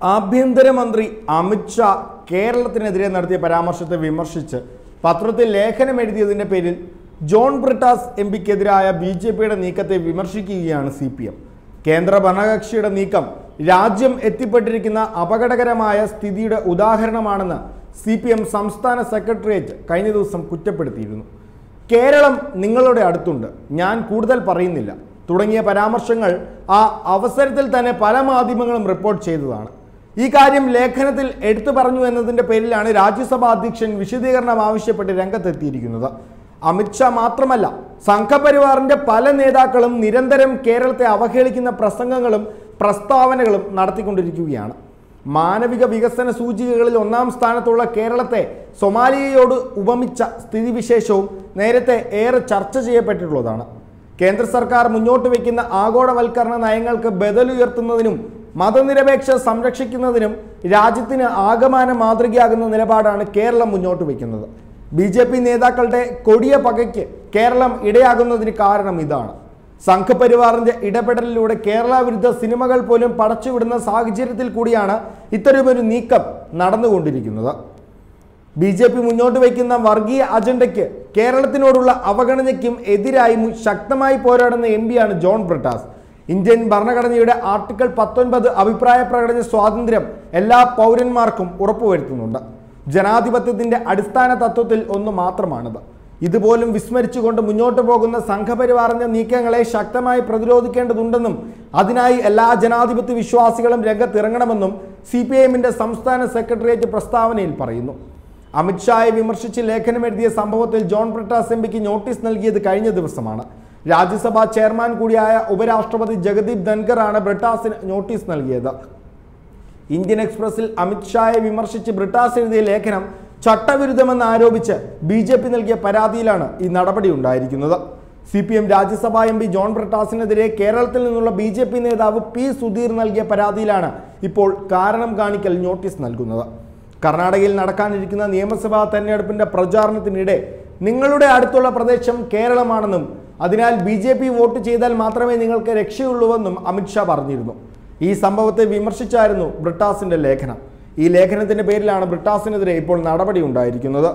ആഭ്യന്തരമന്ത്രി അമിത്ഷാ കേരളത്തിനെതിരെ നടത്തിയ പരാമർശത്തെ വിമർശിച്ച് പത്രത്തിൽ ലേഖനം എഴുതിയതിന്റെ പേരിൽ ജോൺ ബ്രിട്ടാസ് എം പിക്കെതിരായ ബി ജെ പിയുടെ നീക്കത്തെ വിമർശിക്കുകയാണ് സി പി എം. കേന്ദ്ര ഭരണകക്ഷിയുടെ നീക്കം രാജ്യം എത്തിപ്പെട്ടിരിക്കുന്ന അപകടകരമായ സ്ഥിതിയുടെ ഉദാഹരണമാണെന്ന് സി പി എം സംസ്ഥാന സെക്രട്ടേറിയറ്റ് കഴിഞ്ഞ ദിവസം കുറ്റപ്പെടുത്തിയിരുന്നു. കേരളം നിങ്ങളുടെ അടുത്തുണ്ട്. ഞാൻ കൂടുതൽ പറയുന്നില്ല. തുടങ്ങിയ പരാമർശങ്ങൾ ആ അവസരത്തിൽ തന്നെ പല മാധ്യമങ്ങളും റിപ്പോർട്ട് ചെയ്തതാണ്. ഈ കാര്യം ലേഖനത്തിൽ എടുത്തു പറഞ്ഞു എന്നതിന്റെ പേരിലാണ് രാജ്യസഭാ അധ്യക്ഷൻ വിശദീകരണം ആവശ്യപ്പെട്ട് രംഗത്തെത്തിയിരിക്കുന്നത്. അമിത്ഷാ മാത്രമല്ല സംഘപരിവാറിന്റെ പല നേതാക്കളും നിരന്തരം കേരളത്തെ അവഹേളിക്കുന്ന പ്രസംഗങ്ങളും പ്രസ്താവനകളും നടത്തിക്കൊണ്ടിരിക്കുകയാണ്. മാനവിക വികസന സൂചികകളിൽ ഒന്നാം സ്ഥാനത്തുള്ള കേരളത്തെ സൊമാലിയയോട് ഉപമിച്ച സ്ഥിതിവിശേഷവും നേരത്തെ ഏറെ ചർച്ച ചെയ്യപ്പെട്ടിട്ടുള്ളതാണ്. കേന്ദ്ര സർക്കാർ മുന്നോട്ട് വയ്ക്കുന്ന ആഗോളവൽക്കരണ നയങ്ങൾക്ക് ബദലുയർത്തുന്നതിനും മതനിരപേക്ഷ സംരക്ഷിക്കുന്നതിനും രാജ്യത്തിന് ആകമാന മാതൃകയാകുന്ന നിലപാടാണ് കേരളം മുന്നോട്ട് വയ്ക്കുന്നത്. ബി ജെ പി നേതാക്കളുടെ കൊടിയ പകയ്ക്ക് കേരളം ഇടയാകുന്നതിന് കാരണം ഇതാണ്. സംഘപരിവാറിന്റെ ഇടപെടലിലൂടെ കേരള വിരുദ്ധ സിനിമകൾ പോലും പടച്ചുവിടുന്ന സാഹചര്യത്തിൽ കൂടിയാണ് ഇത്തരമൊരു നീക്കം നടന്നുകൊണ്ടിരിക്കുന്നത്. ബി ജെ പി മുന്നോട്ട് വയ്ക്കുന്ന വർഗീയ അജണ്ടയ്ക്ക് കേരളത്തിനോടുള്ള അവഗണനയ്ക്കും എതിരായി ശക്തമായി പോരാടുന്ന എം പിയാണ് ജോൺ ബ്രിട്ടാസ്. ഇന്ത്യൻ ഭരണഘടനയുടെ ആർട്ടിക്കിൾ പത്തൊൻപത് അഭിപ്രായ പ്രകടന സ്വാതന്ത്ര്യം എല്ലാ പൗരന്മാർക്കും ഉറപ്പുവരുത്തുന്നുണ്ട്. ജനാധിപത്യത്തിന്റെ അടിസ്ഥാന തത്വത്തിൽ ഒന്ന് മാത്രമാണിത്. ഇതുപോലും വിസ്മരിച്ചുകൊണ്ട് മുന്നോട്ട് പോകുന്ന സംഘപരിവാറിന്റെ നീക്കങ്ങളെ ശക്തമായി പ്രതിരോധിക്കേണ്ടതുണ്ടെന്നും അതിനായി എല്ലാ ജനാധിപത്യ വിശ്വാസികളും രംഗത്തിറങ്ങണമെന്നും സി പി എമ്മിന്റെ സംസ്ഥാന സെക്രട്ടേറിയറ്റ് പ്രസ്താവനയിൽ പറയുന്നു. അമിത്ഷായെ വിമർശിച്ച് ലേഖനം എഴുതിയ സംഭവത്തിൽ ജോൺ ബ്രിട്ടാസ് എം പിക്ക് നോട്ടീസ് നൽകിയത് കഴിഞ്ഞ ദിവസമാണ്. രാജ്യസഭാ ചെയർമാൻ കൂടിയായ ഉപരാഷ്ട്രപതി ജഗദീപ് ധൻഖറാണ് ബ്രിട്ടാസിന് നോട്ടീസ് നൽകിയത്. ഇന്ത്യൻ എക്സ്പ്രസിൽ അമിത്ഷായെ വിമർശിച്ച് ബ്രിട്ടാസ് എഴുതിയ ലേഖനം ചട്ടവിരുദ്ധമെന്ന് ആരോപിച്ച് ബി ജെ പി നൽകിയ പരാതിയിലാണ് ഈ നടപടി ഉണ്ടായിരിക്കുന്നത്. C P M Rajya Sabha M P John ബ്രിട്ടാസിനെതിരെ കേരളത്തിൽ നിന്നുള്ള ബി ജെ പി നേതാവ് പി സുധീർ നൽകിയ പരാതിയിലാണ് ഇപ്പോൾ കാരണം കാണിക്കൽ നോട്ടീസ് നൽകുന്നത്. കർണാടകയിൽ നടക്കാനിരിക്കുന്ന നിയമസഭാ തെരഞ്ഞെടുപ്പിന്റെ പ്രചാരണത്തിനിടെ നിങ്ങളുടെ അടുത്തുള്ള പ്രദേശം കേരളമാണെന്നും അതിനാൽ ബി ജെ പി വോട്ട് ചെയ്താൽ മാത്രമേ നിങ്ങൾക്ക് രക്ഷയുള്ളൂവെന്നും അമിത്ഷാ പറഞ്ഞിരുന്നു. ഈ സംഭവത്തെ വിമർശിച്ചായിരുന്നു ബ്രിട്ടാസിന്റെ ലേഖനം. ഈ ലേഖനത്തിന്റെ പേരിലാണ് ബ്രിട്ടാസിനെതിരെ ഇപ്പോൾ നടപടി ഉണ്ടായിരിക്കുന്നത്.